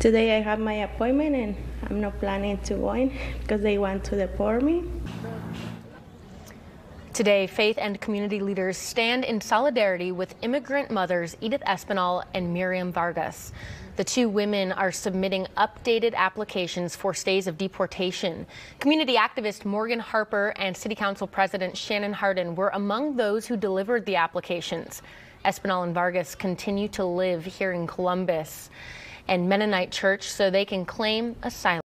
Today I have my appointment and I'm not planning to go in because they want to deport me. Today, faith and community leaders stand in solidarity with immigrant mothers Edith Espinal and Miriam Vargas. The two women are submitting updated applications for stays of deportation. Community activist Morgan Harper and City Council President Shannon Hardin were among those who delivered the applications. Espinal and Vargas continue to live here in Columbus and Mennonite Church so they can claim asylum.